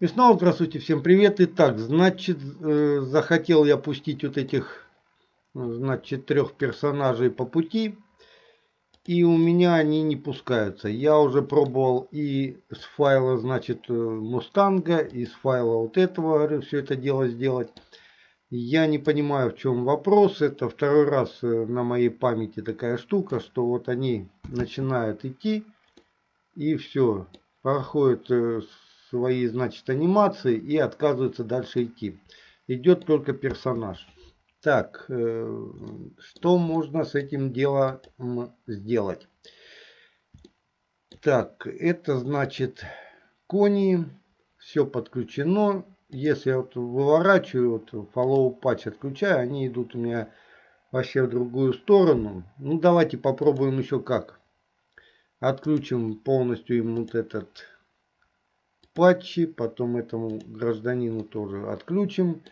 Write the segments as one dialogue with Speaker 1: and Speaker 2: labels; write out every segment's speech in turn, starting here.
Speaker 1: И снова здравствуйте, всем привет. Итак, значит, э, захотел я пустить вот этих, значит, трех персонажей по пути. И у меня они не пускаются. Я уже пробовал и с файла, значит, Мустанга, и с файла вот этого, говорю, все это дело сделать. Я не понимаю, в чем вопрос. Это второй раз э, на моей памяти такая штука, что вот они начинают идти, и все, проходят э, свои, значит, анимации и отказываются дальше идти. Идет только персонаж. Так, э, что можно с этим делом сделать? Так, это значит кони, все подключено. Если я вот выворачиваю, вот follow patch отключаю, они идут у меня вообще в другую сторону. Ну, давайте попробуем еще как. Отключим полностью им вот этот патчи, потом этому гражданину тоже отключим.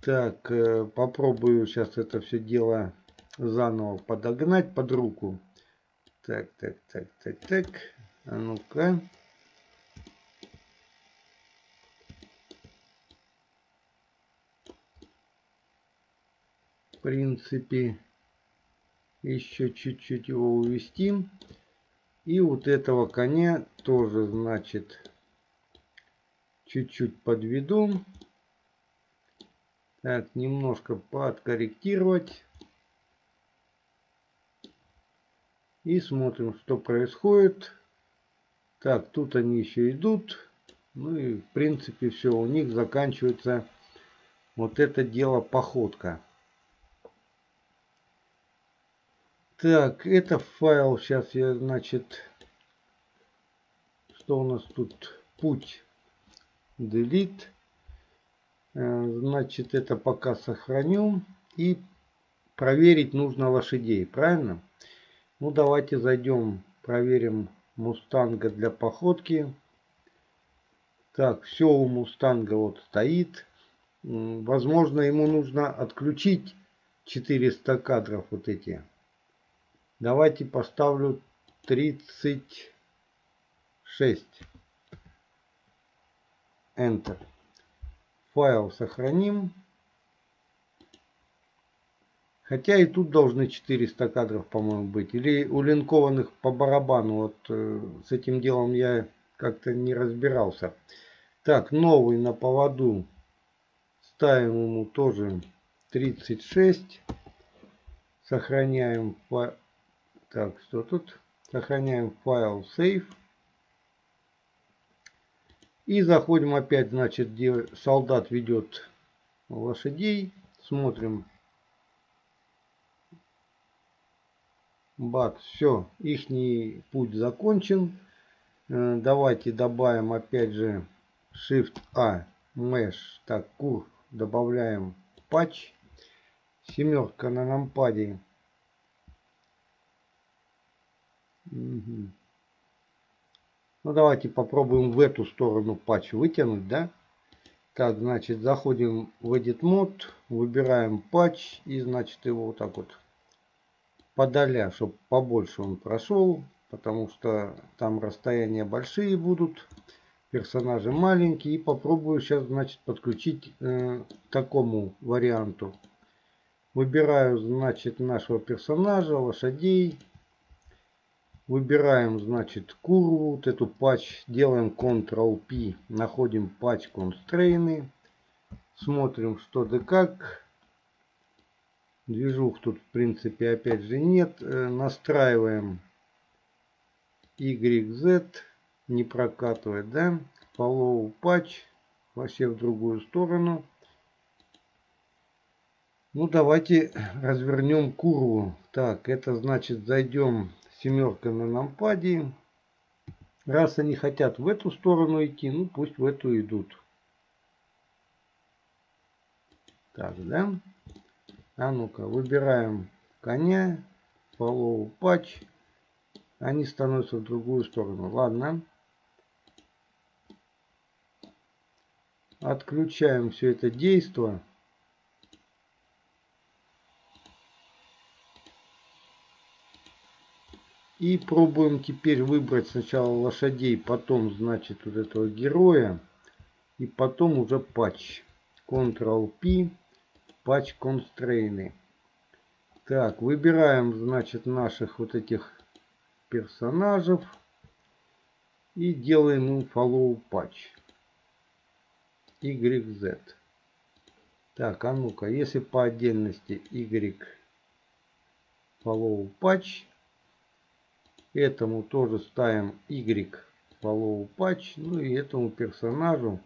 Speaker 1: Так, э, попробую сейчас это все дело заново подогнать под руку. Так, так, так, так, так. А ну-ка. В принципе, еще чуть-чуть его увести. И вот этого коня тоже, значит, чуть-чуть подведу. Так, немножко подкорректировать. И смотрим, что происходит. Так, тут они еще идут. Ну и в принципе все, у них заканчивается вот это дело походка. Так, это файл, сейчас я, значит, что у нас тут? Путь delete. Э, значит, это пока сохраню. И проверить нужно лошадей, правильно? Ну, давайте зайдем, проверим Мустанга для походки. Так, все у Мустанга вот стоит. Возможно, ему нужно отключить 400 кадров вот эти. Давайте поставлю 36. Enter. Файл сохраним. Хотя и тут должны 400 кадров, по-моему, быть. Или у линкованных по барабану. Вот э, с этим делом я как-то не разбирался. Так, новый на поводу. Ставим ему тоже 36. Сохраняем файл. Так, что тут? Сохраняем файл save. И заходим опять, значит, где солдат ведет лошадей. Смотрим. Бат, все, их путь закончен. Э, давайте добавим опять же Shift-A, Mesh, так, кур, добавляем патч. Семерка на нампаде. Угу. Ну, давайте попробуем в эту сторону патч вытянуть, да? Так, значит, заходим в Edit Mode, выбираем патч и, значит, его вот так вот подаля, чтобы побольше он прошел, потому что там расстояния большие будут, персонажи маленькие. И попробую сейчас, значит, подключить э, такому варианту. Выбираю, значит, нашего персонажа, лошадей. Выбираем, значит, курву, вот эту патч, делаем Ctrl-P, находим патч констрейны, смотрим, что да как. Движух тут, в принципе, опять же нет. Э, настраиваем YZ, не прокатывает, да. Follow патч, вообще в другую сторону. Ну, давайте развернем курву. Так, это значит, зайдем семерка на нампаде. Раз они хотят в эту сторону идти, ну пусть в эту идут. Так, да? А ну-ка, выбираем коня, follow патч. Они становятся в другую сторону. Ладно. Отключаем все это действие. И пробуем теперь выбрать сначала лошадей, потом, значит, вот этого героя. И потом уже патч. Ctrl-P, патч constraint. Так, выбираем, значит, наших вот этих персонажей и делаем им follow patch. YZ. Так, а ну-ка, если по отдельности Y follow patch, этому тоже ставим Y follow patch, ну и этому персонажу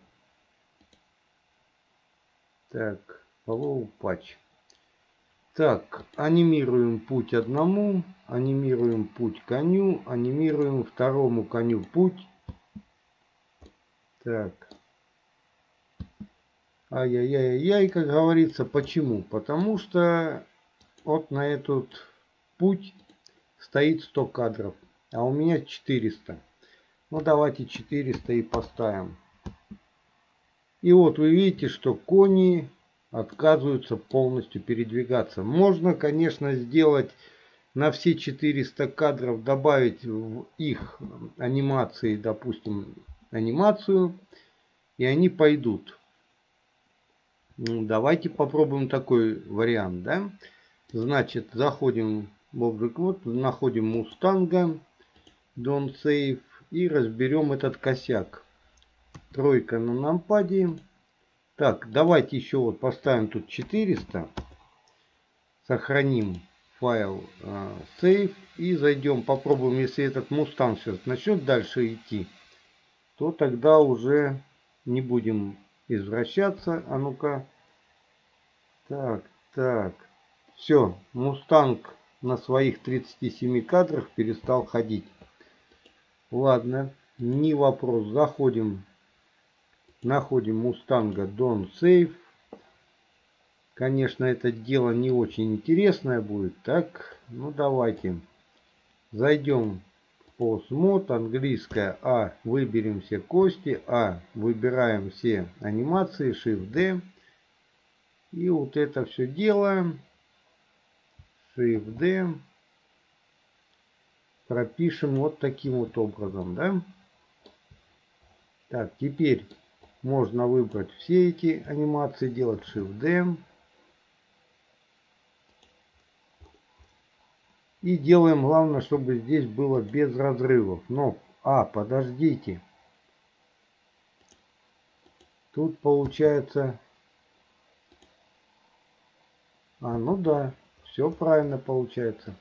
Speaker 1: так, follow patch. Так, анимируем путь одному, анимируем путь коню, анимируем второму коню путь. Так. Ай-яй-яй-яй, как говорится. Почему? Потому что вот на этот путь стоит 100 кадров, а у меня 400. Ну давайте 400 и поставим. И вот вы видите, что кони отказываются полностью передвигаться. Можно, конечно, сделать на все 400 кадров, добавить в их анимации, допустим, анимацию, и они пойдут. Ну, давайте попробуем такой вариант, да? Значит, заходим Object вот, находим Мустанга, Don't Save и разберем этот косяк. Тройка на нампаде, так, давайте еще вот поставим тут 400. Сохраним файл э, save и зайдем, попробуем, если этот Mustang сейчас начнет дальше идти, то тогда уже не будем извращаться. А ну-ка. Так, так. Все, Мустанг на своих 37 кадрах перестал ходить. Ладно, не вопрос. Заходим Находим Мустанга Don't Save. Конечно, это дело не очень интересное будет. Так, ну давайте. Зайдем по смот. Английская А. Выберем все кости. А. Выбираем все анимации. Shift-D. И вот это все делаем. Shift-D. Пропишем вот таким вот образом. Да? Так, теперь можно выбрать все эти анимации, делать Shift-D. И делаем, главное, чтобы здесь было без разрывов. Но, а, подождите. Тут получается... А, ну да, все правильно получается.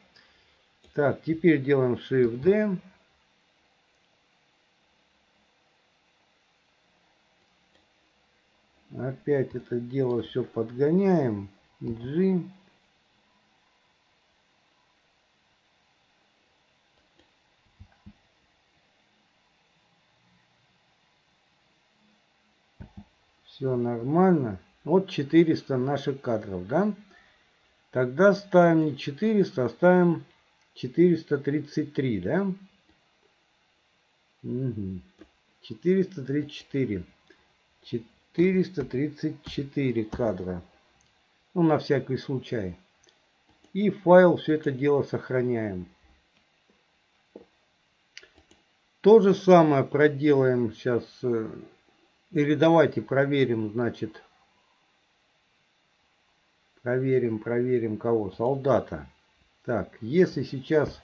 Speaker 1: Так, теперь делаем Shift-D. Опять это дело все подгоняем. G. Все нормально. Вот 400 наших кадров, да? Тогда ставим не 400, а ставим 433, да? Угу. 434. 434 кадра. Ну, на всякий случай. И файл все это дело сохраняем. То же самое проделаем сейчас. Э, или давайте проверим, значит. Проверим, проверим кого? Солдата. Так, если сейчас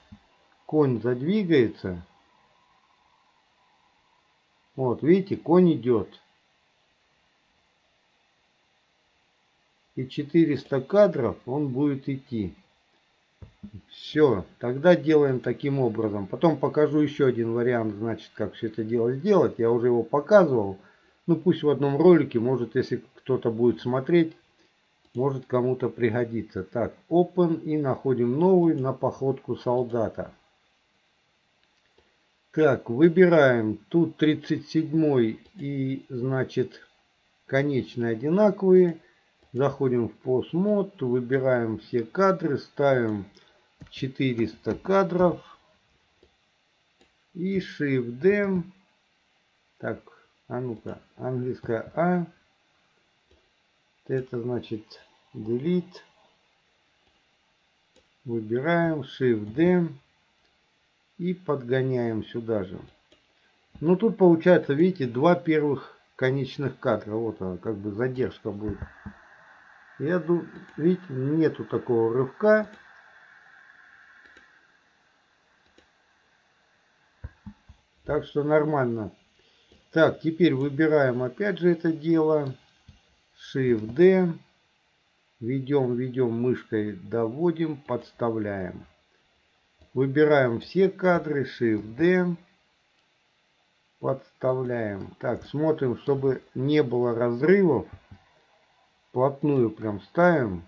Speaker 1: конь задвигается. Вот, видите, конь идет. и 400 кадров он будет идти. Все, тогда делаем таким образом. Потом покажу еще один вариант, значит, как все это дело сделать. Я уже его показывал. Ну, пусть в одном ролике, может, если кто-то будет смотреть, может кому-то пригодится. Так, Open и находим новый на походку солдата. Так, выбираем. Тут 37 и, значит, конечные одинаковые. Заходим в постмод, выбираем все кадры, ставим 400 кадров и Shift-D. Так, а ну-ка, английская А. Это значит Delete. Выбираем Shift-D и подгоняем сюда же. Ну тут получается, видите, два первых конечных кадров. Вот она, как бы задержка будет. Я думаю, видите, нету такого рывка. Так что нормально. Так, теперь выбираем опять же это дело. Shift-D. Ведем, ведем мышкой, доводим, подставляем. Выбираем все кадры, Shift-D. Подставляем. Так, смотрим, чтобы не было разрывов. Плотную прям ставим.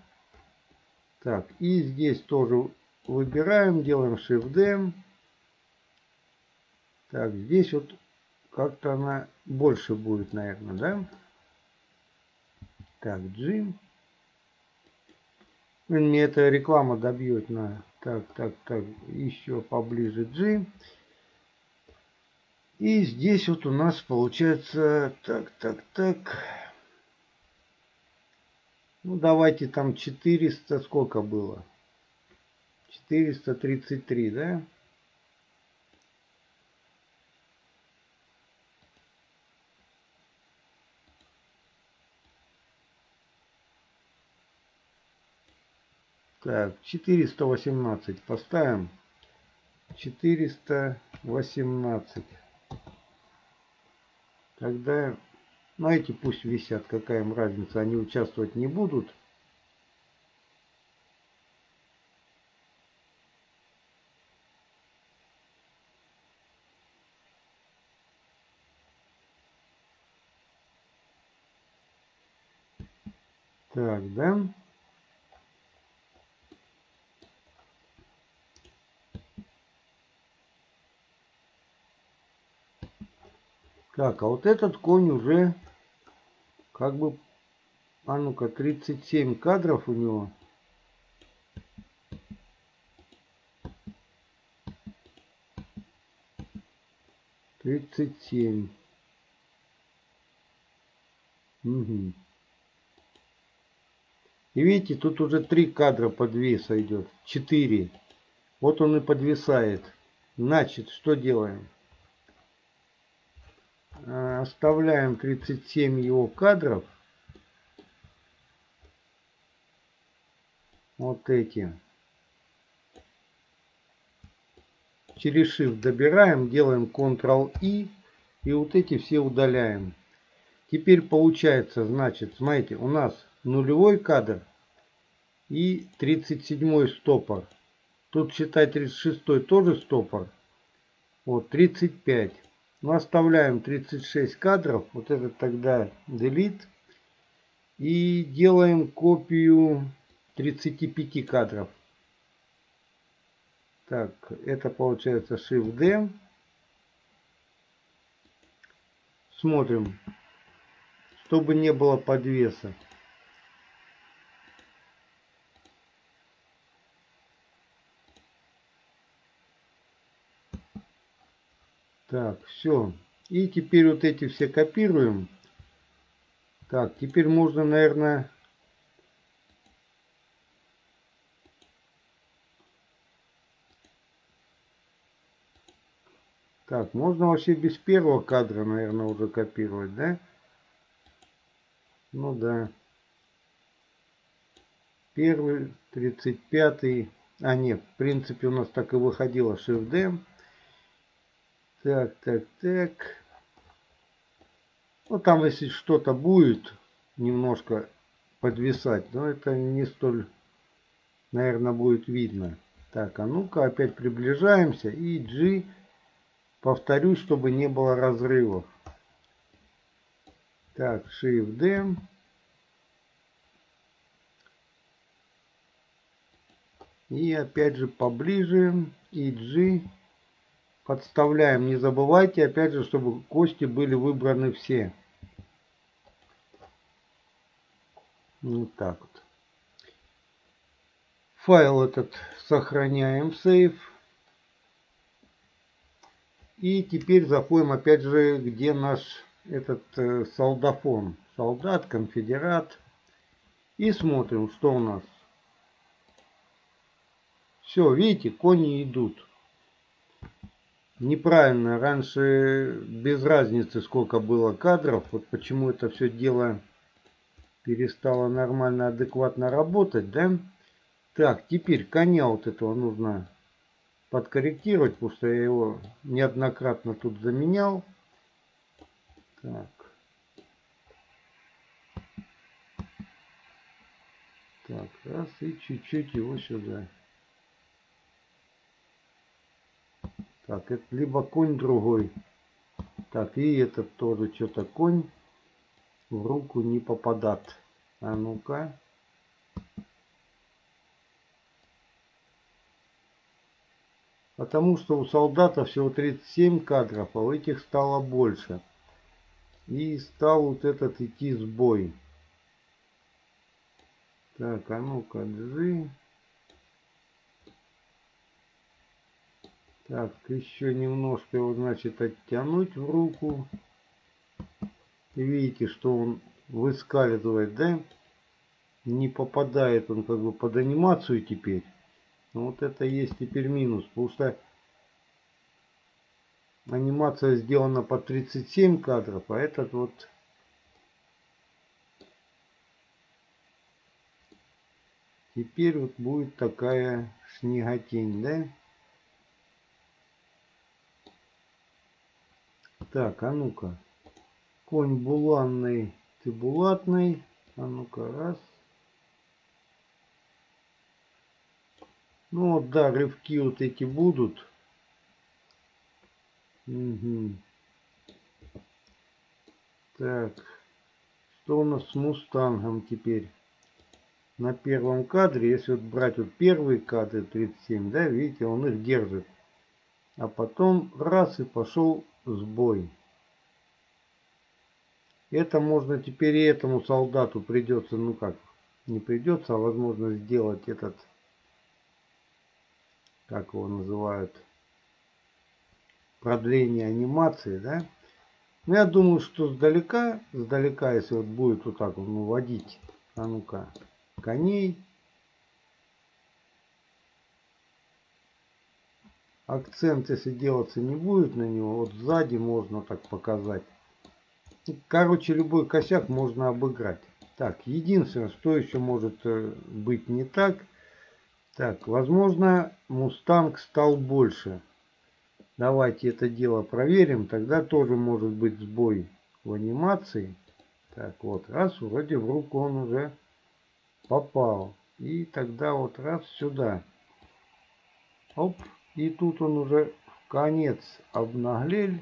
Speaker 1: Так, и здесь тоже выбираем, делаем Shift-D. Так, здесь вот как-то она больше будет, наверное, да? Так, G. Мне эта реклама добьет на... Так, так, так, еще поближе G. И здесь вот у нас получается... Так, так, так. Ну, давайте там 400... Сколько было? 433, да? Так, 418 поставим. 418. Тогда, ну эти пусть висят, какая им разница, они участвовать не будут. Так, да? Так, а вот этот конь уже как бы, а ну-ка, 37 кадров у него. Тридцать семь. Угу. И видите, тут уже три кадра подвеса идет. Четыре. Вот он и подвисает. Значит, что делаем? Э, оставляем 37 его кадров. Вот эти. Через Shift добираем, делаем Ctrl-I. И вот эти все удаляем. Теперь получается, значит, смотрите, у нас нулевой кадр и 37 стопор. Тут считай 36 тоже стопор. Вот 35. Мы оставляем 36 кадров. Вот это тогда delete. И делаем копию 35 кадров. Так, это получается Shift-D. Смотрим, чтобы не было подвеса. Так, все. И теперь вот эти все копируем. Так, теперь можно, наверное... Так, можно вообще без первого кадра, наверное, уже копировать, да? Ну да. Первый, тридцать пятый. А нет, в принципе у нас так и выходило Shift-D. Так, так, так. Ну, там, если что-то будет немножко подвисать, но это не столь, наверное, будет видно. Так, а ну-ка опять приближаемся. И G, повторюсь, чтобы не было разрывов. Так, Shift-D. И опять же поближе. И G подставляем. Не забывайте, опять же, чтобы кости были выбраны все. Вот так вот. Файл этот сохраняем в сейф. И теперь заходим опять же, где наш этот э, солдафон. Солдат, конфедерат. И смотрим, что у нас. Все, видите, кони идут. Неправильно. Раньше без разницы сколько было кадров. Вот почему это все дело перестало нормально, адекватно работать, да? Так, теперь коня вот этого нужно подкорректировать, потому что я его неоднократно тут заменял. Так. Так, раз и чуть-чуть его сюда. Так, это либо конь другой. Так, и этот тоже что-то конь в руку не попадат. А ну-ка. Потому что у солдата всего 37 кадров, а у этих стало больше. И стал вот этот идти сбой. Так, а ну-ка, джи. Так, еще немножко его, значит, оттянуть в руку. И видите, что он выскальзывает, да? Не попадает он как бы под анимацию теперь. Но вот это есть теперь минус, потому что анимация сделана по 37 кадров, а этот вот теперь вот будет такая снеготень, да? Так, а ну-ка. Конь буланный, ты булатный. А ну-ка, раз. Ну вот, да, рывки вот эти будут. Угу. Так. Что у нас с мустангом теперь? На первом кадре, если вот брать вот первые кадры 37, да, видите, он их держит. А потом раз и пошел сбой. Это можно теперь и этому солдату придется, ну как, не придется, а возможно сделать этот, как его называют, продление анимации, да. Но я думаю, что сдалека, сдалека, если вот будет вот так ну, водить, а ну-ка, коней, акцент, если делаться не будет на него, вот сзади можно так показать. Короче, любой косяк можно обыграть. Так, единственное, что еще может э, быть не так. Так, возможно, Мустанг стал больше. Давайте это дело проверим. Тогда тоже может быть сбой в анимации. Так, вот, раз, вроде в руку он уже попал. И тогда вот раз сюда. Оп. И тут он уже конец обнаглел.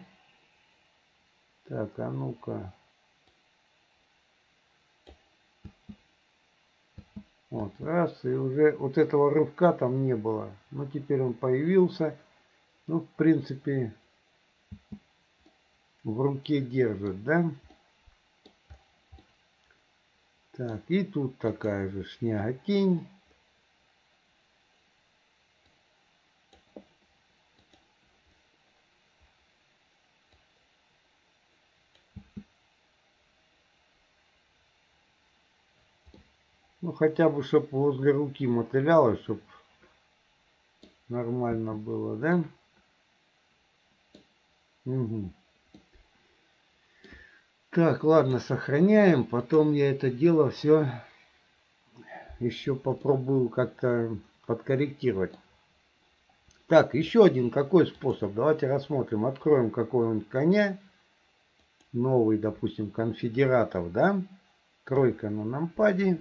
Speaker 1: Так, а ну-ка. Вот, раз, и уже вот этого рывка там не было. Но теперь он появился. Ну, в принципе, в руке держит, да? Так, и тут такая же шняготень. Ну хотя бы, чтобы возле руки мотыляло, чтобы нормально было, да? Угу. Так, ладно, сохраняем. Потом я это дело все еще попробую как-то подкорректировать. Так, еще один какой способ? Давайте рассмотрим. Откроем какого-нибудь коня. Новый, допустим, конфедератов, да? Кройка на нампаде.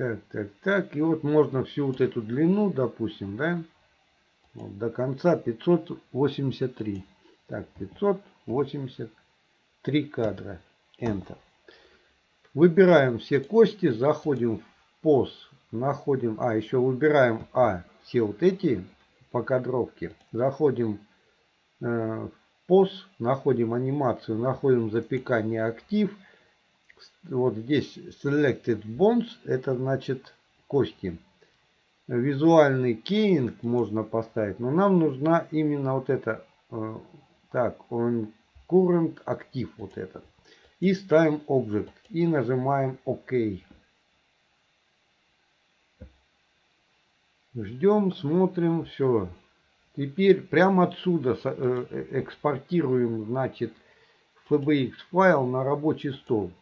Speaker 1: Так, так, так. И вот можно всю вот эту длину, допустим, да, вот до конца 583. Так, 583 кадра. Enter. Выбираем все кости, заходим в поз, находим, а, еще выбираем, а, все вот эти по кадровке. Заходим э, в поз, находим анимацию, находим запекание актив – вот здесь selected bones, это значит кости. Визуальный кейнг можно поставить, но нам нужна именно вот это, э, так, он current актив вот этот. И ставим Object и нажимаем ОК. Ждем, смотрим, все. Теперь прямо отсюда э, экспортируем, значит, FBX файл на рабочий стол.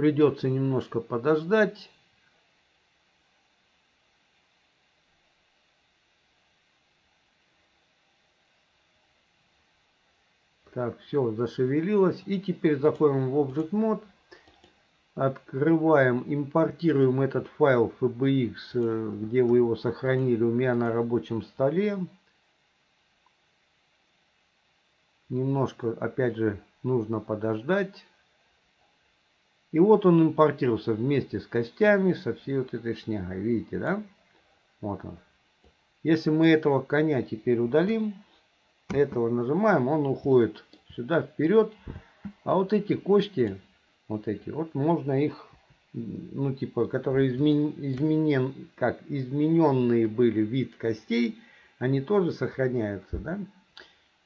Speaker 1: Придется немножко подождать. Так, все зашевелилось. И теперь заходим в Object Mode. Открываем, импортируем этот файл FBX, э, где вы его сохранили у меня на рабочем столе. Немножко, опять же, нужно подождать. И вот он импортировался вместе с костями, со всей вот этой шнягой. Видите, да? Вот он. Если мы этого коня теперь удалим, этого нажимаем, он уходит сюда вперед. А вот эти кости, вот эти, вот можно их, ну типа, которые измен, изменен, как измененные были вид костей, они тоже сохраняются, да?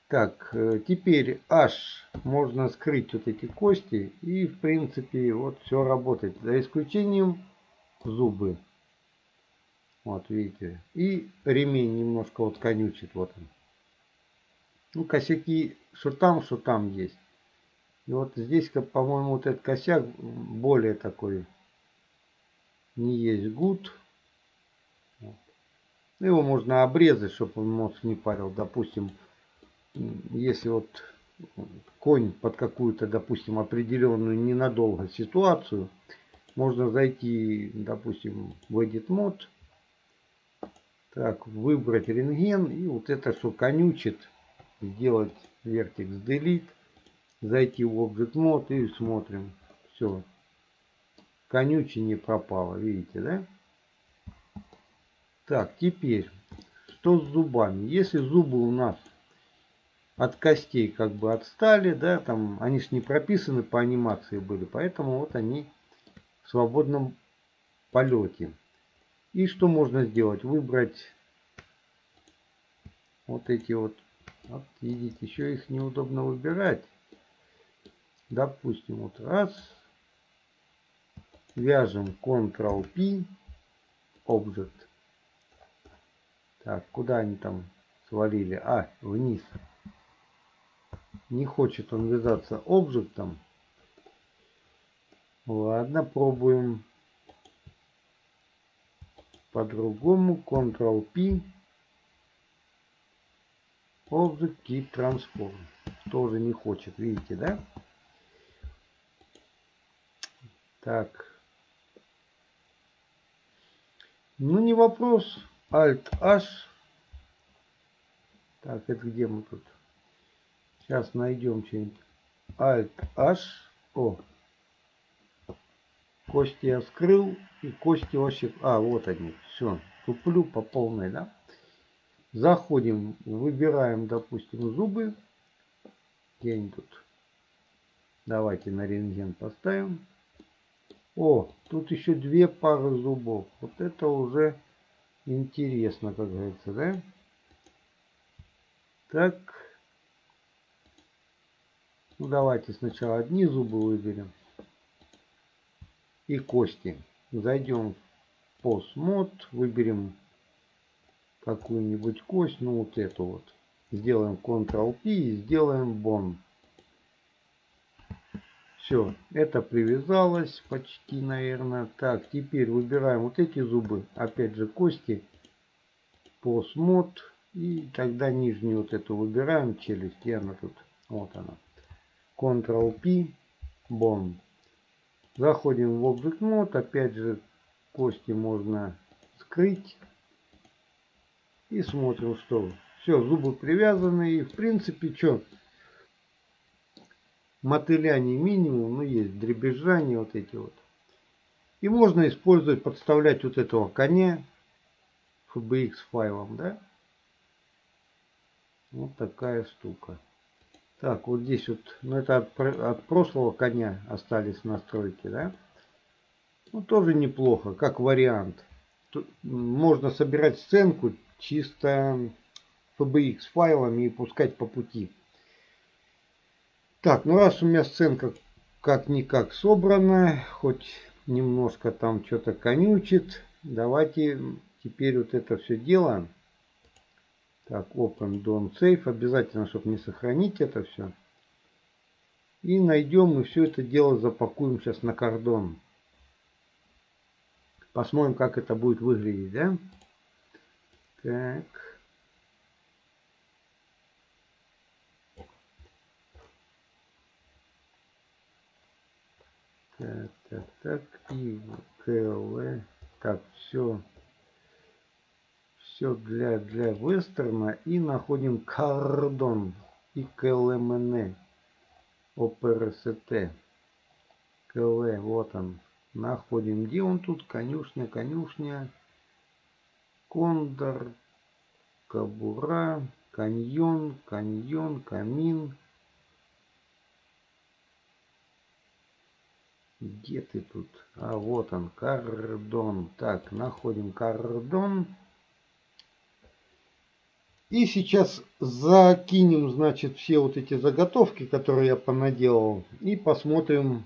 Speaker 1: Так, э, теперь H можно скрыть вот эти кости и в принципе вот все работает. За исключением зубы. Вот видите. И ремень немножко вот конючит. Вот он. Ну, косяки, что там, что там есть. И вот здесь, по-моему, вот этот косяк более такой не есть гуд. Вот. Его можно обрезать, чтобы он мозг не парил. Допустим, если вот конь под какую-то, допустим, определенную ненадолго ситуацию, можно зайти, допустим, в Edit Mode, так, выбрать рентген и вот это, что конючит, сделать Vertex Delete, зайти в Object Mode и смотрим. Все. Конючение пропало, видите, да? Так, теперь, что с зубами? Если зубы у нас от костей как бы отстали, да, там они же не прописаны по анимации были, поэтому вот они в свободном полете. И что можно сделать? Выбрать вот эти вот вот видите, еще их неудобно выбирать. Допустим, вот раз. Вяжем Ctrl-P. Object. Так, куда они там свалили? А, вниз. Не хочет он вязаться объектом. Ладно, пробуем по-другому. Ctrl-P. Object Keep Transform. Тоже не хочет, видите, да? Так. Ну, не вопрос. Alt-H. Так, это где мы тут? Сейчас найдем что-нибудь. Alt-H. О. Кости я скрыл. И кости вообще... А, вот они. Все. Туплю по полной, да? Заходим, выбираем, допустим, зубы. Где они тут? Давайте на рентген поставим. О, тут еще две пары зубов. Вот это уже интересно, как говорится, да? Так. Ну, давайте сначала одни зубы выберем. И кости. Зайдем в POS мод, выберем какую-нибудь кость, ну вот эту вот. Сделаем Ctrl-P и сделаем Bone. Все, это привязалось почти, наверное. Так, теперь выбираем вот эти зубы, опять же кости, по смот. И тогда нижнюю вот эту выбираем, челюсть, и она тут, вот она. Ctrl-P, Bone. Заходим в Object Mode, опять же кости можно скрыть. И смотрим, что все, зубы привязаны. И в принципе, что, мотыляний минимум, ну есть дребезжания вот эти вот. И можно использовать, подставлять вот этого коня FBX файлом, да. Вот такая штука. Так, вот здесь вот, ну это от, от прошлого коня остались настройки, да. Ну тоже неплохо, как вариант. Тут можно собирать сценку чисто FBX файлами и пускать по пути. Так, ну раз у меня сценка как-никак собрана, хоть немножко там что-то конючит, давайте теперь вот это все дело. Так, Open Don't Save. Обязательно, чтобы не сохранить это все. И найдем и все это дело запакуем сейчас на кордон. Посмотрим, как это будет выглядеть, да? Так. Так, так, так. И КЛ. Так, все. Все для, для вестерна. И находим кордон. И КЛМН. ОПРСТ. КЛ. Вот он. Находим. Где он тут? Конюшня, конюшня. Кондор. Кабура. Каньон, каньон, камин. Где ты тут? А вот он, кордон. Так, находим кордон. И сейчас закинем, значит, все вот эти заготовки, которые я понаделал. И посмотрим,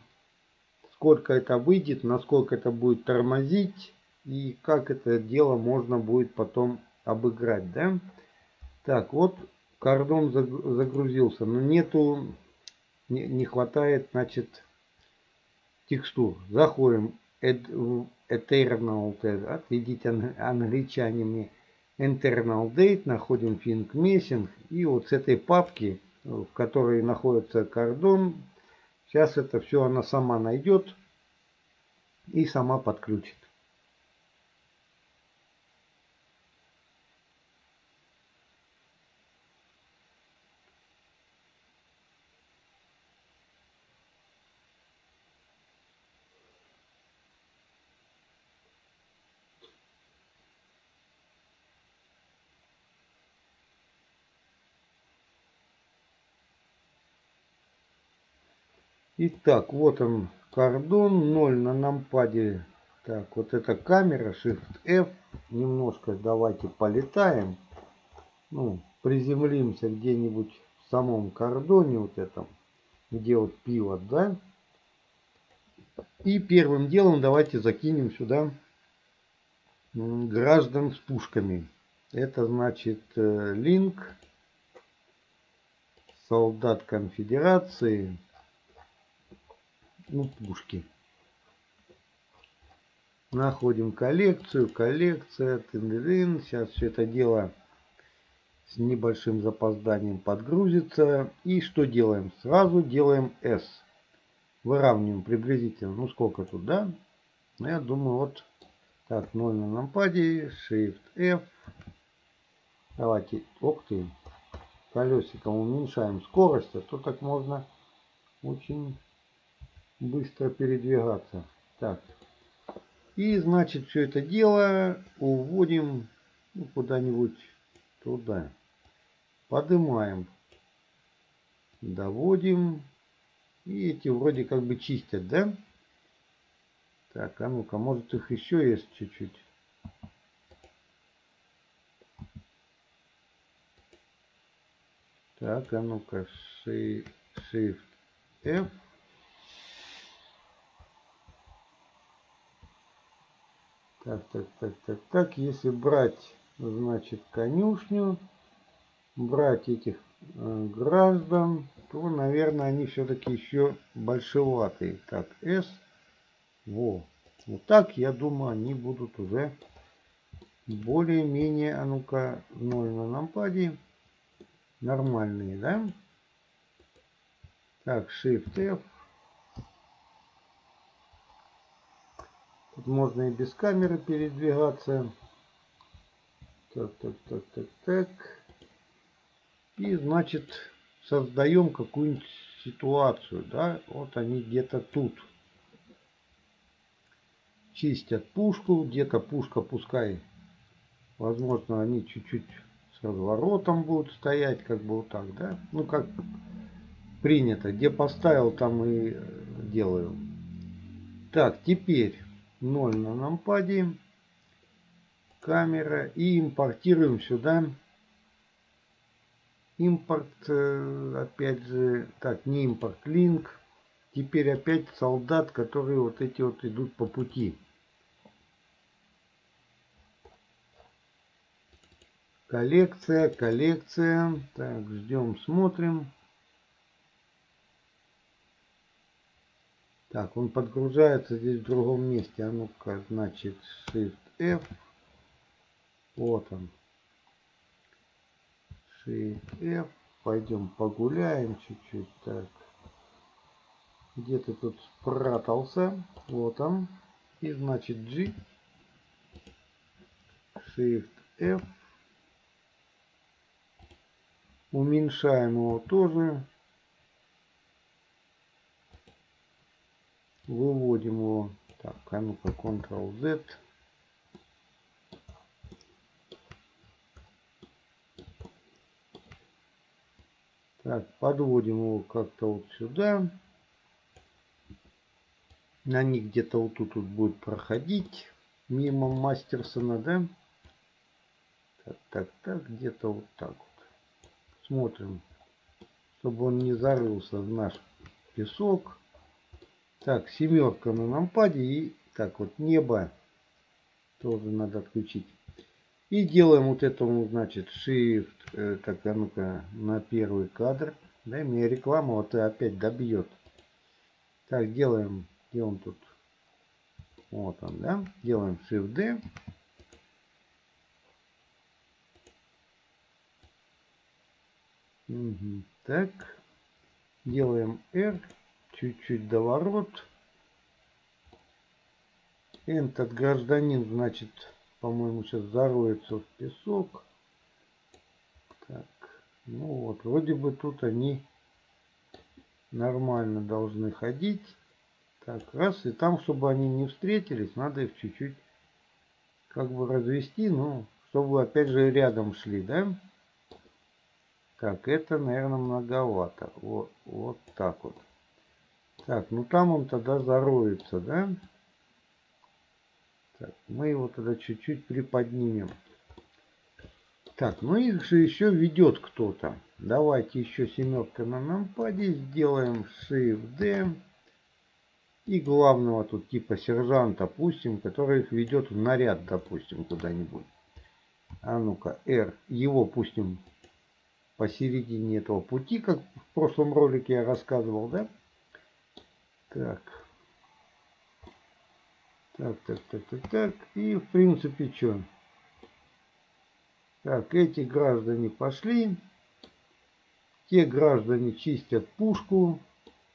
Speaker 1: сколько это выйдет, насколько это будет тормозить. И как это дело можно будет потом обыграть, да? Так, вот кордон загрузился, но нету, не, хватает, значит, текстур. Заходим Eternal, да, видите, англичане мне internal date, находим think missing и вот с этой папки, в которой находится кордон, сейчас это все она сама найдет и сама подключит. Итак, вот он кордон 0 на нампаде. Так, вот эта камера, Shift F. Немножко давайте полетаем. Ну, приземлимся где-нибудь в самом кордоне вот этом, где вот пивот, да. И первым делом давайте закинем сюда граждан с пушками. Это значит линк солдат конфедерации ну, пушки. Находим коллекцию, коллекция, тын -тын. сейчас все это дело с небольшим запозданием подгрузится. И что делаем? Сразу делаем S. Выравниваем приблизительно, ну сколько тут, да? Ну, я думаю, вот так, 0 на нампаде, Shift F. Давайте, ох ты, колесиком уменьшаем скорость, а то так можно очень быстро передвигаться. Так. И значит все это дело уводим ну, куда-нибудь туда. Поднимаем. Доводим. И эти вроде как бы чистят, да? Так, а ну-ка, может их еще есть чуть-чуть. Так, а ну-ка, Shift F. Так, так, так, так, так. Если брать, значит, конюшню, брать этих э, граждан, то, наверное, они все-таки еще большеватые. Так, S. Во. Вот так, я думаю, они будут уже более-менее, а ну-ка, 0 на нампаде. Нормальные, да? Так, Shift F. Тут можно и без камеры передвигаться. Так, так, так, так, так. И, значит, создаем какую-нибудь ситуацию. Да? Вот они где-то тут. Чистят пушку. Где-то пушка пускай. Возможно, они чуть-чуть с разворотом будут стоять. Как бы вот так, да? Ну, как принято. Где поставил, там и делаю. Так, теперь 0 на нампаде, камера и импортируем сюда импорт, э, опять же, так, не импорт, линк. Теперь опять солдат, которые вот эти вот идут по пути. Коллекция, коллекция. Так, ждем, смотрим. Так, он подгружается здесь в другом месте. А ну-ка, значит, Shift F. Вот он. Shift F. Пойдем погуляем чуть-чуть. Так. Где ты тут спрятался? Вот он. И значит G. Shift F. Уменьшаем его тоже. Выводим его. Так, а ну-ка Ctrl-Z. Так, подводим его как-то вот сюда. Они где-то вот тут вот будут проходить мимо Мастерсона, да? Так, так, так, где-то вот так вот. Смотрим, чтобы он не зарылся в наш песок. Так, семерка на нампаде и так вот небо тоже надо отключить. И делаем вот этому, значит, shift, э, так, а ну-ка, на первый кадр. Дай мне рекламу, вот и опять добьет. Так, делаем, где он тут? Вот он, да? Делаем shift D. Угу. Так. Делаем R. Чуть-чуть доворот. Этот гражданин, значит, по-моему, сейчас зароется в песок. Так. Ну вот, вроде бы тут они нормально должны ходить. Так, раз, и там, чтобы они не встретились, надо их чуть-чуть как бы развести, ну, чтобы опять же рядом шли, да? Так, это, наверное, многовато. Вот, вот так вот. Так, ну там он тогда зароется, да? Так, мы его тогда чуть-чуть приподнимем. Так, ну их же еще ведет кто-то. Давайте еще семерка на нампаде. Сделаем Shift-D. И главного тут типа сержанта пустим, который их ведет в наряд, допустим, куда-нибудь. А ну-ка, R. Его пустим посередине этого пути, как в прошлом ролике я рассказывал, да? Так. Так, так, так, так, так. И в принципе что? Так, эти граждане пошли. Те граждане чистят пушку.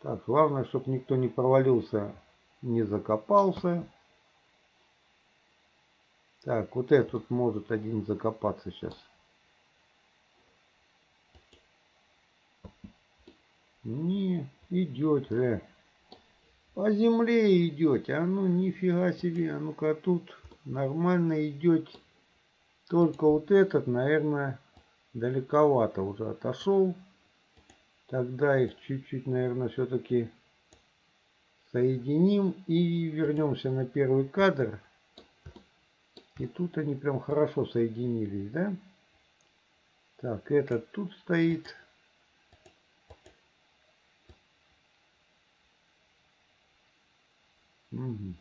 Speaker 1: Так, главное, чтобы никто не провалился, не закопался. Так, вот этот может один закопаться сейчас. Не, идете. По земле идете. А ну, нифига себе. А ну-ка тут нормально идете. Только вот этот, наверное, далековато уже отошел. Тогда их чуть-чуть, наверное, все-таки соединим и вернемся на первый кадр. И тут они прям хорошо соединились, да? Так, этот тут стоит. Угу.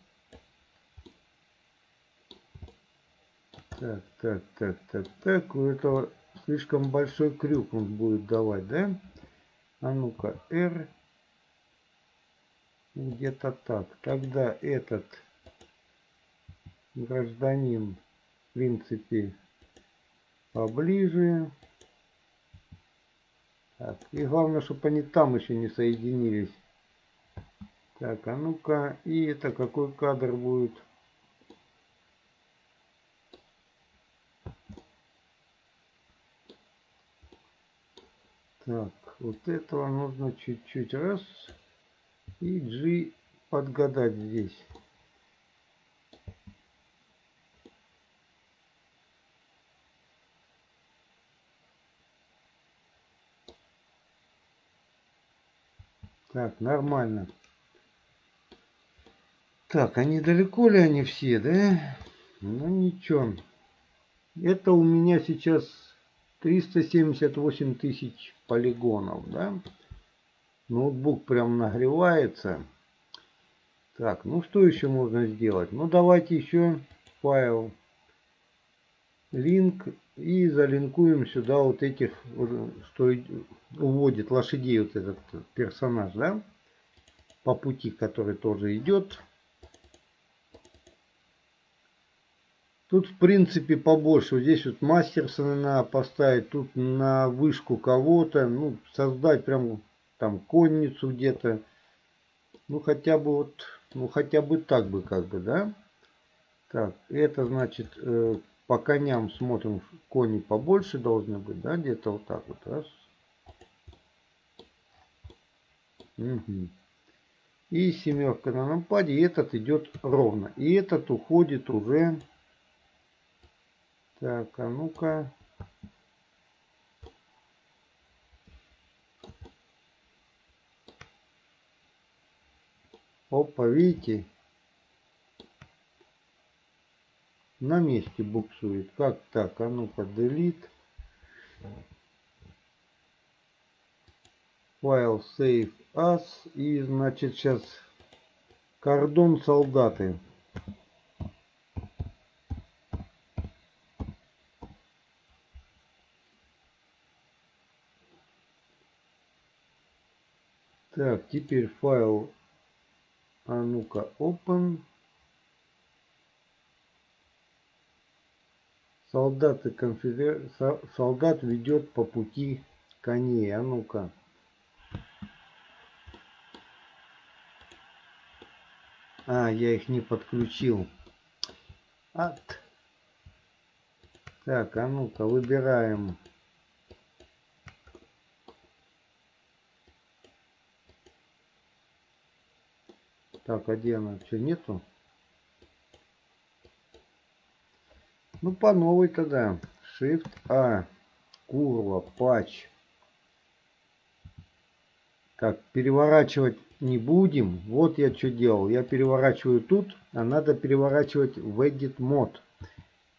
Speaker 1: Так, так, так, так, так. У этого слишком большой крюк он будет давать, да? А ну-ка, R. Где-то так. Тогда этот гражданин, в принципе, поближе. Так, и главное, чтобы они там еще не соединились. Так, а ну-ка, и это какой кадр будет? Так, вот этого нужно чуть-чуть раз. И G подгадать здесь. Так, нормально. Так, а недалеко ли они все, да? Ну ничего. Это у меня сейчас 378 тысяч полигонов, да? Ноутбук прям нагревается. Так, ну что еще можно сделать? Ну давайте еще файл link и залинкуем сюда вот этих, что уводит лошадей вот этот персонаж, да? По пути, который тоже идет. Тут, в принципе, побольше. Вот здесь вот Мастерсона надо поставить. Тут на вышку кого-то. Ну, создать прям там конницу где-то. Ну, хотя бы вот, ну, хотя бы так бы, как бы, да. Так, это значит, э, по коням смотрим, кони побольше должны быть, да, где-то вот так вот. Раз. Угу. И семерка на нападе, и этот идет ровно. И этот уходит уже так, а ну-ка. Опа, видите? На месте буксует. Как так? А ну-ка, delete. Файл save as. И значит сейчас кордон солдаты. Так, теперь файл, а ну-ка, open. Солдаты конфедер... Солдат ведет по пути коней. А ну-ка. А, я их не подключил. От. Так, а ну-ка, выбираем Так, а где она? Что, нету? Ну, по новой тогда. Shift A. Курва, патч. Так, переворачивать не будем. Вот я что делал. Я переворачиваю тут, а надо переворачивать в Edit Mode.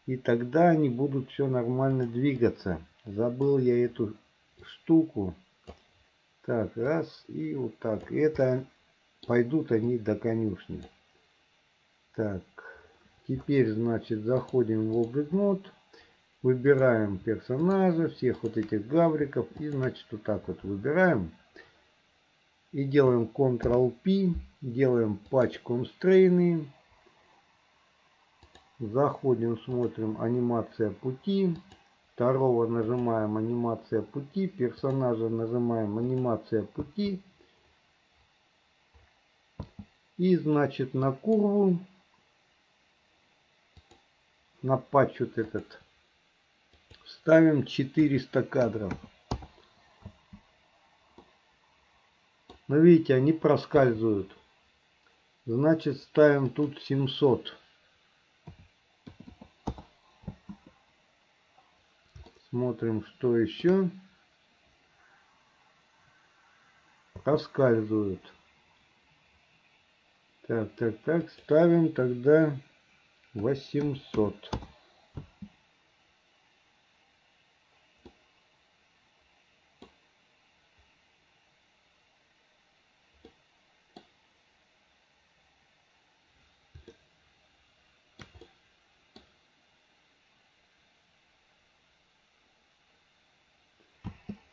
Speaker 1: И тогда они будут все нормально двигаться. Забыл я эту штуку. Так, раз и вот так. Это пойдут они до конюшни. Так, теперь, значит, заходим в Mode, выбираем персонажа, всех вот этих гавриков, и, значит, вот так вот выбираем. И делаем Ctrl-P, делаем Patch Constraint, заходим, смотрим анимация пути, второго нажимаем анимация пути, персонажа нажимаем анимация пути, и значит на курву, на патч вот этот, ставим 400 кадров. Но видите, они проскальзывают. Значит, ставим тут 700. Смотрим, что еще. Проскальзывают. Так, так, так, ставим тогда 800.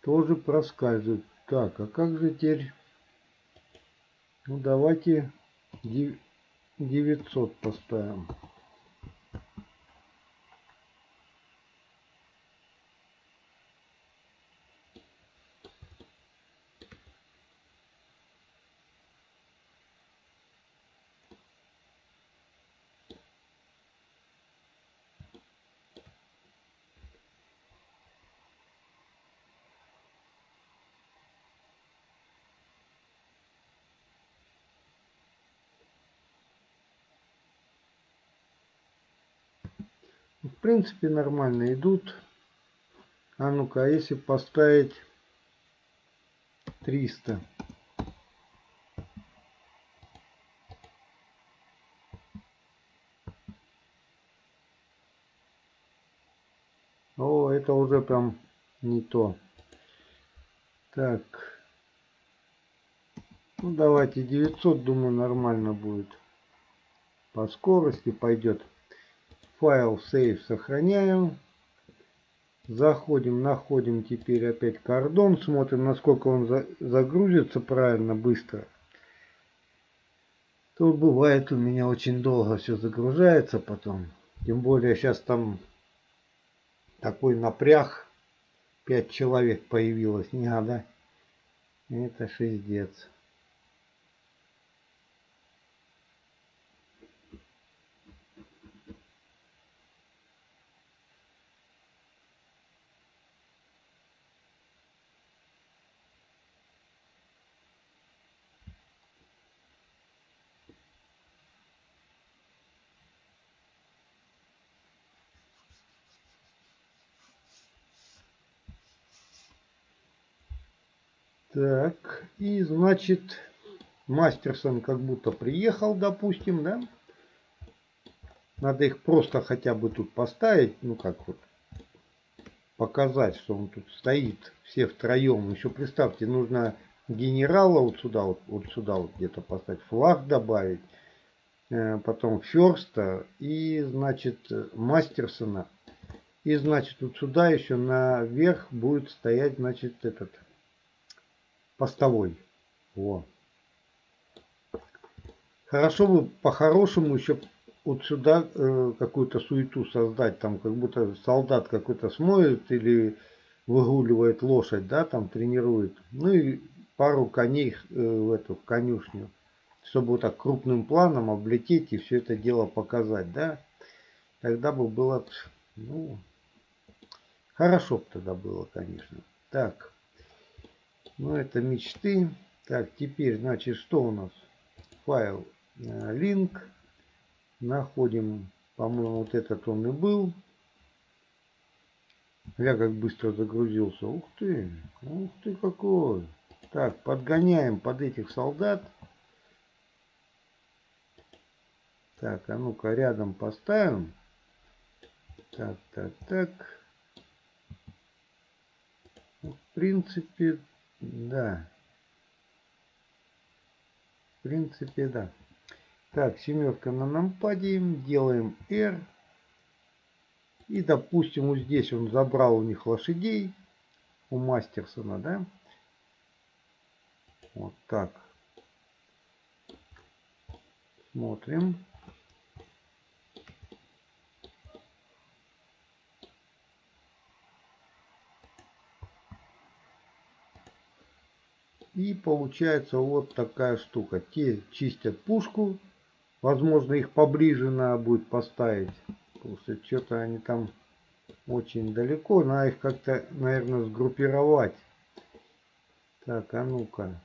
Speaker 1: Тоже проскальзывает. Так, а как же теперь? Ну давайте 900 поставим. Принципе нормально идут. А ну-ка, а если поставить 300? О, это уже прям не то. Так. Ну давайте 900, думаю, нормально будет. По скорости пойдет. Файл сейв сохраняем. Заходим, находим теперь опять кордон. Смотрим, насколько он за, загрузится правильно, быстро. Тут бывает у меня очень долго все загружается потом. Тем более сейчас там такой напряг. Пять человек появилось. Не надо. Это шиздец. Так, и значит, Мастерсон как будто приехал, допустим, да? Надо их просто хотя бы тут поставить, ну как вот, показать, что он тут стоит, все втроем. Еще представьте, нужно генерала вот сюда, вот, вот сюда вот где-то поставить, флаг добавить, э, потом Ферста и, значит, Мастерсона. И, значит, вот сюда еще наверх будет стоять, значит, этот постовой. Во. Хорошо бы по-хорошему еще вот сюда э, какую-то суету создать, там как будто солдат какой-то смоет или выгуливает лошадь, да, там тренирует. Ну и пару коней э, в эту конюшню, чтобы вот так крупным планом облететь и все это дело показать, да. Тогда бы было, ну, хорошо бы тогда было, конечно. Так. Ну, это мечты. Так, теперь, значит, что у нас? Файл link. Э, Находим, по-моему, вот этот он и был. Я как быстро загрузился. Ух ты, ух ты какой. Так, подгоняем под этих солдат. Так, а ну-ка рядом поставим. Так, так, так. В принципе, да. В принципе, да. Так, семерка на нампаде. Делаем R. И, допустим, вот здесь он забрал у них лошадей. У Мастерсона, да? Вот так. Смотрим. И получается вот такая штука. Те чистят пушку. Возможно, их поближе надо будет поставить. Потому что что-то они там очень далеко. Надо их как-то, наверное, сгруппировать. Так, а ну-ка.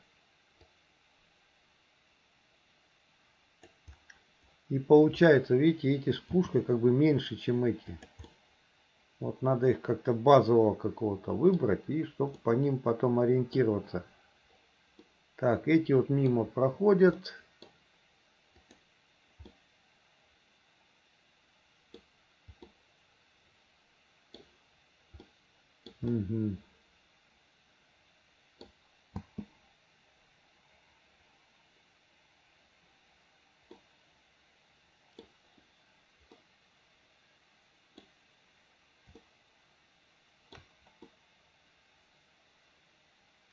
Speaker 1: И получается, видите, эти с пушкой как бы меньше, чем эти. Вот надо их как-то базового какого-то выбрать, и чтобы по ним потом ориентироваться. Так, эти вот мимо проходят. Угу.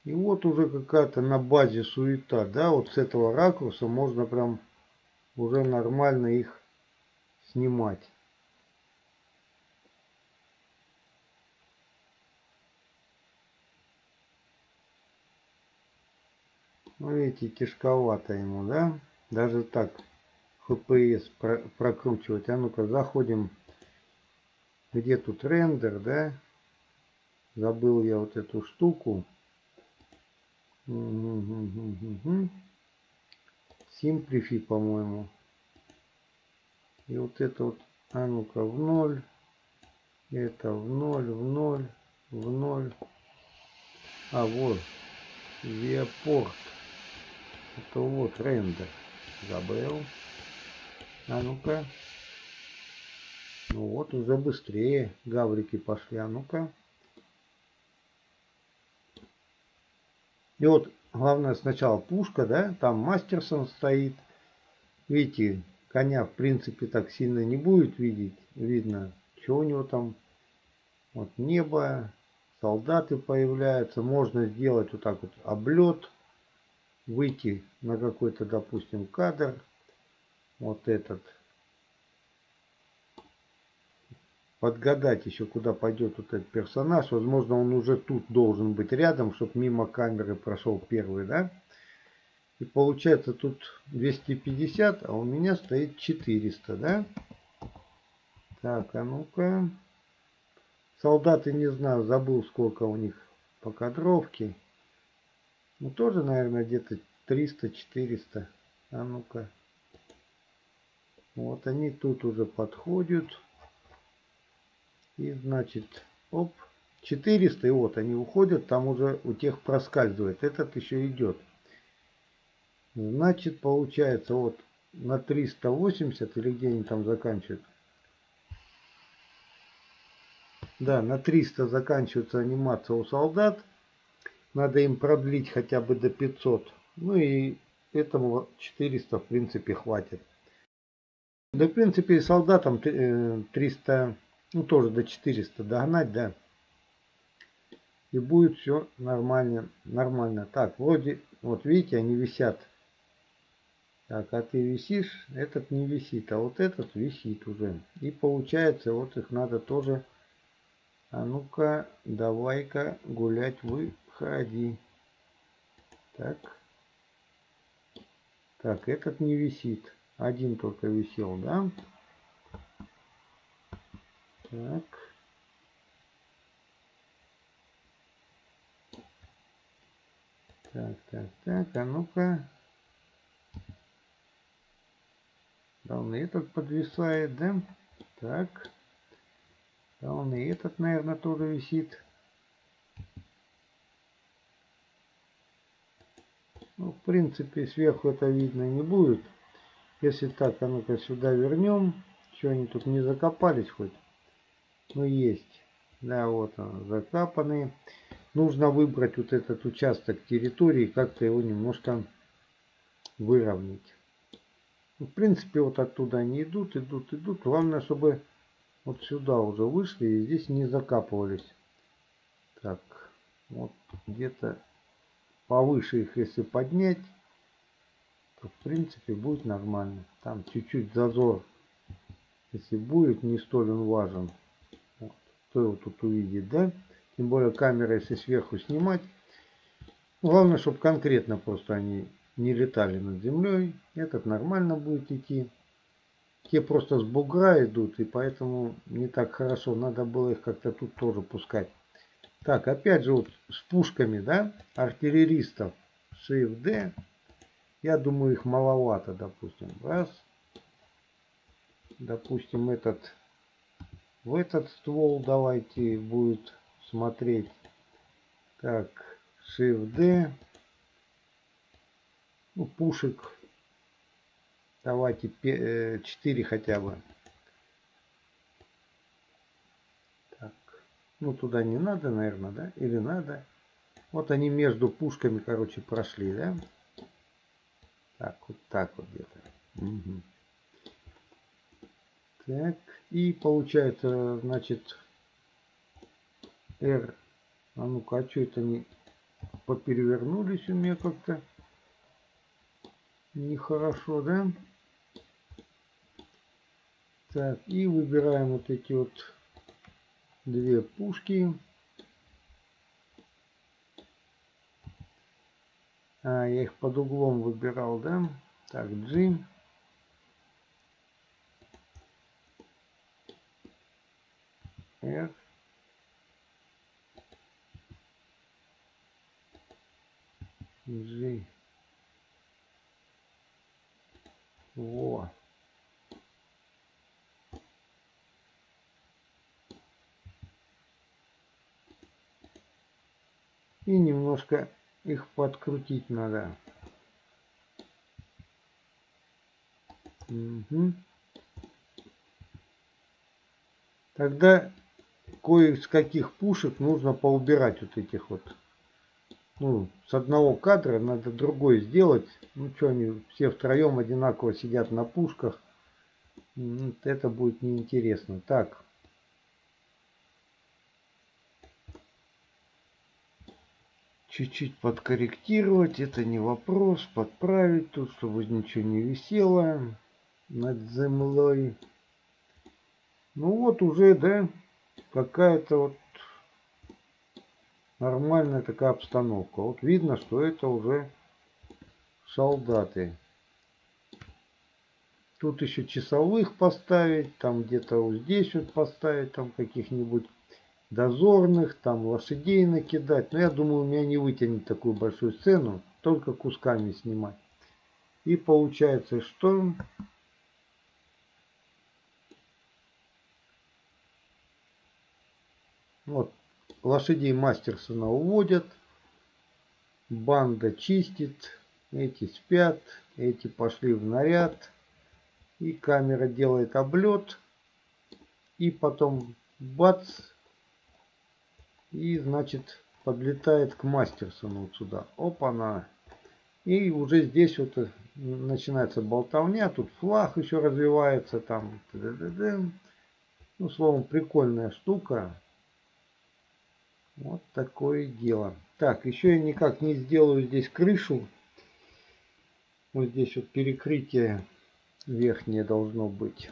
Speaker 1: И вот уже какая-то на базе суета, да, вот с этого ракурса можно прям уже нормально их снимать. Ну, видите, тяжковато ему, да? Даже так FPS прокручивать. А ну-ка, заходим. Где тут рендер, да? Забыл я вот эту штуку. Симплифи, по-моему. И вот это вот, а ну-ка, в ноль. Это в ноль, в ноль, в ноль. А вот, Виапорт. Это вот рендер. Забыл. А ну-ка. Ну вот, уже быстрее гаврики пошли. А ну-ка. И вот главное сначала пушка, да, там Мастерсон стоит. Видите, коня в принципе так сильно не будет видеть, видно, что у него там. Вот небо, солдаты появляются. Можно сделать вот так вот облет, выйти на какой-то, допустим, кадр. Вот этот подгадать еще, куда пойдет вот этот персонаж. Возможно, он уже тут должен быть рядом, чтобы мимо камеры прошел первый, да? И получается тут 250, а у меня стоит 400, да? Так, а ну-ка. Солдаты, не знаю, забыл, сколько у них по кадровке. Ну, тоже, наверное, где-то 300-400. А ну-ка. Вот они тут уже подходят. И значит, оп, 400, и вот они уходят, там уже у тех проскальзывает. Этот еще идет. Значит, получается, вот на 380, или где они там заканчивают? Да, на 300 заканчивается анимация у солдат. Надо им продлить хотя бы до 500. Ну и этому 400 в принципе хватит. Да, в принципе, солдатам 300 ну тоже до 400 догнать, да. И будет все нормально, нормально. Так, вроде, вот видите, они висят. Так, а ты висишь, этот не висит, а вот этот висит уже. И получается, вот их надо тоже... А ну-ка, давай-ка гулять, выходи. Так. Так, этот не висит. Один только висел, да? Так. Так, так, так, а ну-ка. Да он и этот подвисает, да? Так. Да он и этот, наверное, тоже висит. Ну, в принципе, сверху это видно не будет. Если так, а ну-ка сюда вернем. Что они тут не закопались хоть? Ну, есть. Да, вот он, закапанный. Нужно выбрать вот этот участок территории, как-то его немножко выровнять. Ну, в принципе, вот оттуда они идут, идут, идут. Главное, чтобы вот сюда уже вышли и здесь не закапывались. Так, вот где-то повыше их, если поднять, то в принципе будет нормально. Там чуть-чуть зазор, если будет, не столь он важен кто его тут увидит, да? Тем более камера, если сверху снимать. Главное, чтобы конкретно просто они не летали над землей. Этот нормально будет идти. Те просто с бугра идут, и поэтому не так хорошо. Надо было их как-то тут тоже пускать. Так, опять же, вот с пушками, да, артиллеристов. Shift D. Я думаю, их маловато, допустим. Раз. Допустим, этот в этот ствол давайте будет смотреть. Так, Shift D. Ну, пушек. Давайте 4 э, хотя бы. Так. Ну, туда не надо, наверное, да? Или надо? Вот они между пушками, короче, прошли, да? Так, вот так вот где-то. Угу. Так, и получается, значит, R. А ну-ка, а что это они поперевернулись у меня как-то? Нехорошо, да? Так, и выбираем вот эти вот две пушки. А, я их под углом выбирал, да? Так, G. R. G. Во. И немножко их подкрутить надо. Угу. Тогда кое с каких пушек нужно поубирать вот этих вот. ну, с одного кадра надо другой сделать. Ну что они все втроем одинаково сидят на пушках. Это будет неинтересно. Так. Чуть-чуть подкорректировать, это не вопрос. Подправить тут, чтобы ничего не висело над землей. Ну вот уже, да, какая-то вот нормальная такая обстановка. Вот видно, что это уже солдаты. Тут еще часовых поставить, там где-то вот здесь вот поставить, там каких-нибудь дозорных, там лошадей накидать. Но я думаю, у меня не вытянет такую большую сцену, только кусками снимать. И получается, что вот Лошадей Мастерсона уводят. Банда чистит. Эти спят. Эти пошли в наряд. И камера делает облет. И потом бац. И значит подлетает к Мастерсону вот сюда. Опа-на. И уже здесь вот начинается болтовня. Тут флаг еще развивается. Там. Ну, словом, прикольная штука. Вот такое дело. Так, еще я никак не сделаю здесь крышу. Вот здесь вот перекрытие верхнее должно быть.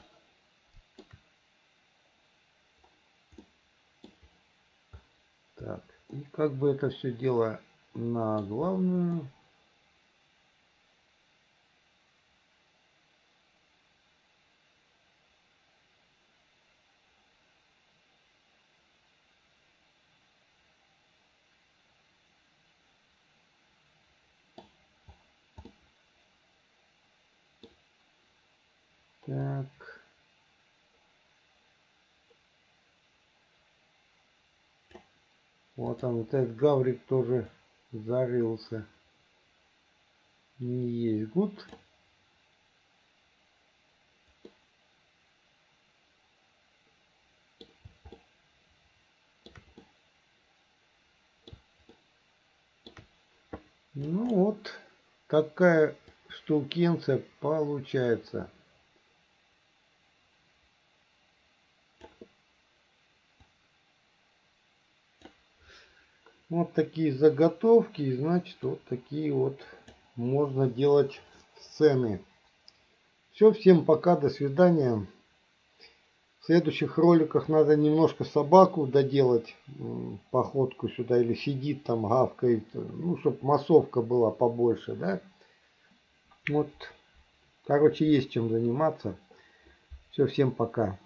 Speaker 1: Так, и как бы это все дело на главную Так. Он, вот этот гаврик тоже зарылся. Не есть гуд. Ну вот, такая штукенция получается. Вот такие заготовки, значит, вот такие вот можно делать сцены. Все, всем пока, до свидания. В следующих роликах надо немножко собаку доделать, походку сюда, или сидит там, гавкает, ну, чтобы массовка была побольше, да. Вот, короче, есть чем заниматься. Все, всем пока.